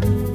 Bye.